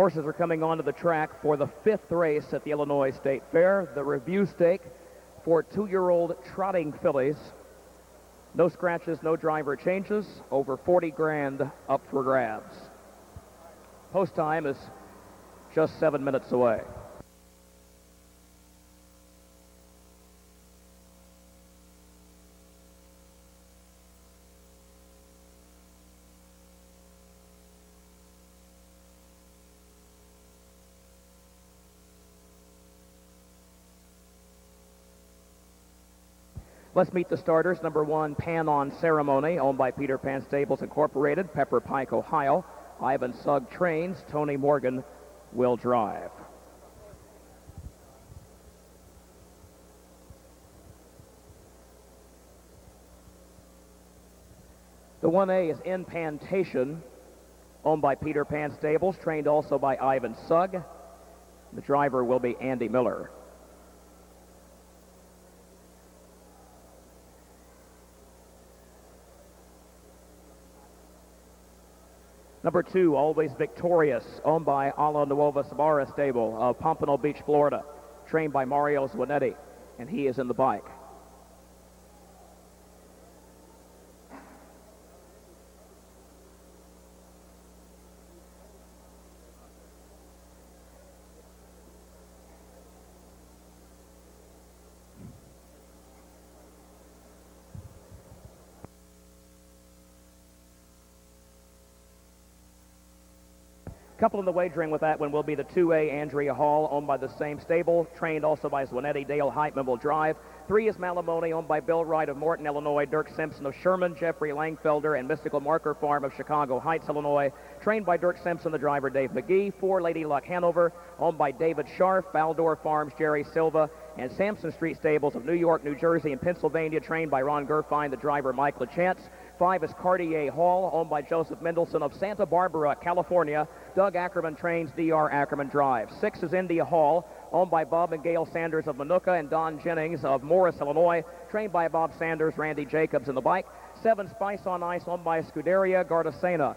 Horses are coming onto the track for the fifth race at the Illinois State Fair, the review stake for two-year-old trotting fillies. No scratches, no driver changes, over 40 grand up for grabs. Post time is just seven minutes away. Let's meet the starters. Number one, Pan on Ceremony, owned by Peter Pan Stables Incorporated, Pepper Pike, Ohio. Ivan Sugg trains. Tony Morgan will drive. The 1A is Inpantation, owned by Peter Pan Stables, trained also by Ivan Sugg. The driver will be Andy Miller. Number two, Always Victorious, owned by Ala Nuova Sabara Stable of Pompano Beach, Florida, trained by Mario Zwanetti, and he is in the bike. Couple in the wagering with that one will be the 2A Andrea Hall, owned by the same stable, trained also by Zwanetti. Dale Hiteman will drive. Three is Malamone, owned by Bill Wright of Morton, Illinois, Dirk Simpson of Sherman, Jeffrey Langfelder, and Mystical Marker Farm of Chicago Heights, Illinois, trained by Dirk Simpson, the driver Dave Magee. Four, Lady Luck Hanover, owned by David Scharf, Valdor Farms, Jerry Silva, and Sampson Street Stables of New York, New Jersey, and Pennsylvania, trained by Ron Gurfein, the driver Mike LaChance. Five is Cartier Hall, owned by Joseph Mendelson of Santa Barbara, California. Doug Ackerman trains, D.R. Ackerman drives. Six is India Hall, owned by Bob and Gail Sanders of Manuka and Don Jennings of Morris, Illinois, trained by Bob Sanders, Randy Jacobs in the bike. Seven, Spice on Ice, owned by Scuderia Gardasena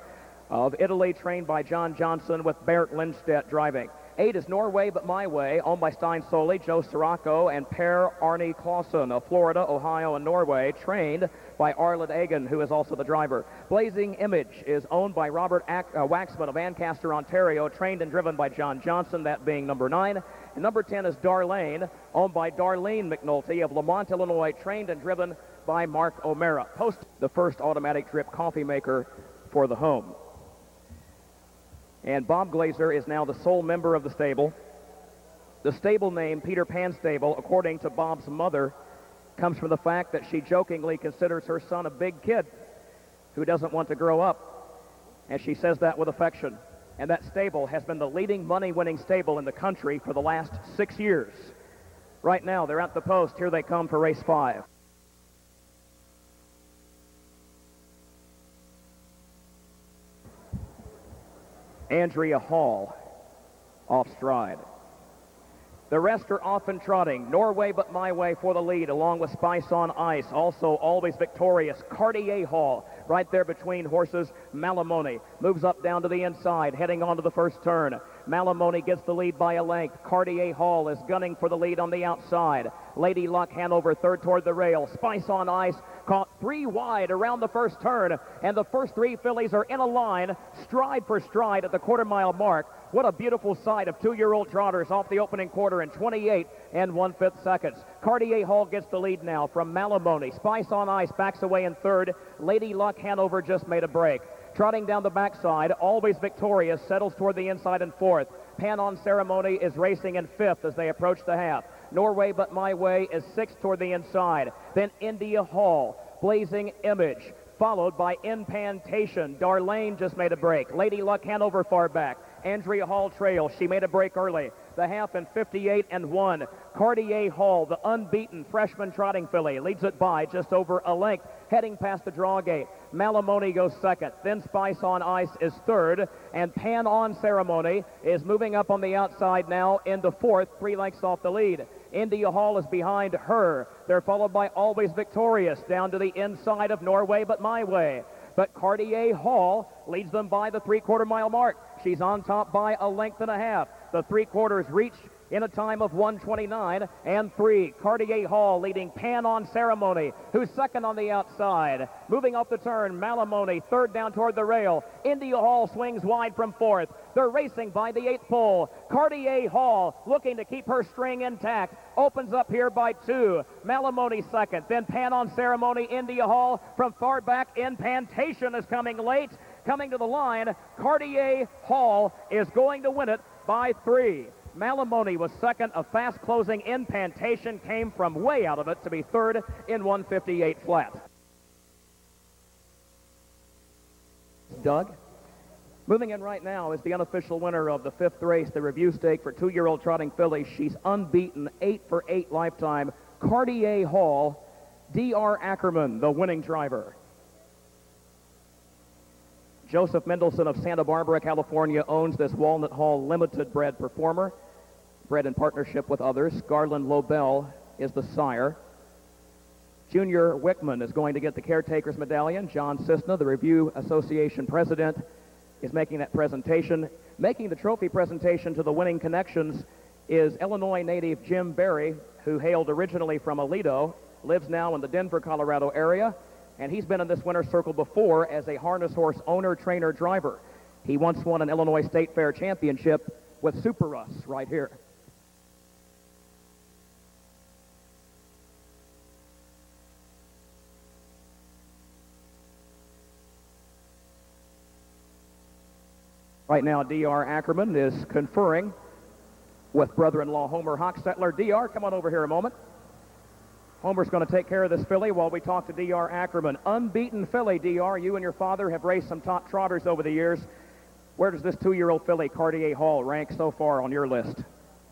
of Italy, trained by John Johnson with Bert Lindstedt driving. Eight is Norway But My Way, owned by Stein Soli, Joe Sirocco, and Per Arne Clausen of Florida, Ohio, and Norway, trained by Arlen Egan, who is also the driver. Blazing Image is owned by Robert Ack, uh, Waxman of Ancaster, Ontario, trained and driven by John Johnson, that being number nine. And number 10 is Darlene, owned by Darlene McNulty of Lemont, Illinois, trained and driven by Mark O'Mara. Post the first automatic drip coffee maker for the home. And Bob Glazer is now the sole member of the stable. The stable name, Peter Pan Stable, according to Bob's mother, comes from the fact that she jokingly considers her son a big kid who doesn't want to grow up. And she says that with affection. And that stable has been the leading money-winning stable in the country for the last six years. Right now, they're at the post. Here they come for race five. Andrea Hall off stride. The rest are often trotting. Norway but my way for the lead, along with Spice on Ice. Also always victorious. Cartier Hall right there between horses. Malamoni moves up down to the inside, heading on to the first turn. Malamoni gets the lead by a length. Cartier Hall is gunning for the lead on the outside. Lady Luck Hanover third toward the rail. Spice on Ice caught three wide around the first turn, and the first three fillies are in a line, stride for stride at the quarter mile mark. What a beautiful sight of two-year-old trotters off the opening quarter in 28 and one-fifth seconds. Cartier Hall gets the lead now from Malamoni. Spice on Ice backs away in third. Lady Luck Hanover just made a break. Trotting down the backside, always victorious, settles toward the inside and fourth. Pan on Ceremony is racing in fifth as they approach the half. Norway But My Way is sixth toward the inside. Then India Hall, Blazing Image, followed by Impantation. Darlene just made a break. Lady Luck Hanover far back. Andrea Hall Trail, she made a break early. The half in 58 and 1. Cartier Hall, the unbeaten freshman trotting filly, leads it by just over a length, heading past the draw gate. Malamoni goes second. Then Spice on Ice is third. And Pan on Ceremony is moving up on the outside now into fourth, three lengths off the lead. India Hall is behind her. They're followed by Always Victorious down to the inside of Norway, but my way. But Cartier Hall leads them by the three-quarter mile mark. She's on top by a length and a half. The three quarters reach in a time of 129 and 3. Cartier Hall leading Pan on Ceremony, who's second on the outside. Moving off the turn, Malamoni third down toward the rail. India Hall swings wide from fourth. They're racing by the eighth pole. Cartier Hall looking to keep her string intact. Opens up here by two. Malamoni second. Then Pan on Ceremony, India Hall from far back. Inpantation is coming late. Coming to the line, Cartier Hall is going to win it by three. Malamoni was second. A fast closing inpantation came from way out of it to be third in 158 flat. Doug? Moving in right now is the unofficial winner of the fifth race, the review stake for two-year-old trotting filly. She's unbeaten, eight for eight lifetime. Cartier Hall, D.R. Ackerman, the winning driver. Joseph Mendelson of Santa Barbara, California, owns this Walnut Hall limited bred performer, bred in partnership with others. Garland Lobell is the sire. Junior Wickman is going to get the caretaker's medallion. John Cisna, the Review Association president, is making that presentation. Making the trophy presentation to the winning connections is Illinois native Jim Berry, who hailed originally from Aledo, lives now in the Denver, Colorado area, and he's been in this winner's circle before as a harness horse owner, trainer, driver. He once won an Illinois State Fair championship with Super Russ right here. Right now, D.R. Ackerman is conferring with brother-in-law Homer Hochstetler. D.R., come on over here a moment. Homer's going to take care of this filly while we talk to D.R. Ackerman. Unbeaten filly, D.R. You and your father have raced some top trotters over the years. Where does this two-year-old filly, Cartier Hall, rank so far on your list?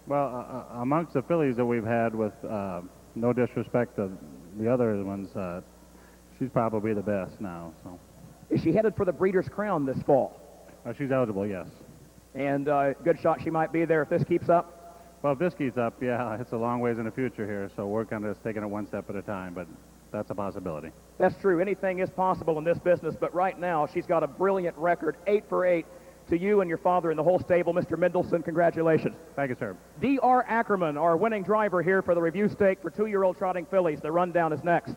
Well, uh, uh, amongst the fillies that we've had, with uh, no disrespect to the other ones, uh, she's probably the best now. So. Is she headed for the Breeders' Crown this fall? Uh, she's eligible, yes. And uh, good shot she might be there if this keeps up? Well, if this keeps up, yeah, it's a long ways in the future here, so we're kind of just taking it one step at a time, but that's a possibility. That's true. Anything is possible in this business, but right now she's got a brilliant record, eight for eight. To you and your father and the whole stable, Mr. Mendelson, congratulations. Thank you, sir. D.R. Ackerman, our winning driver here for the review stake for two-year-old trotting fillies. The rundown is next.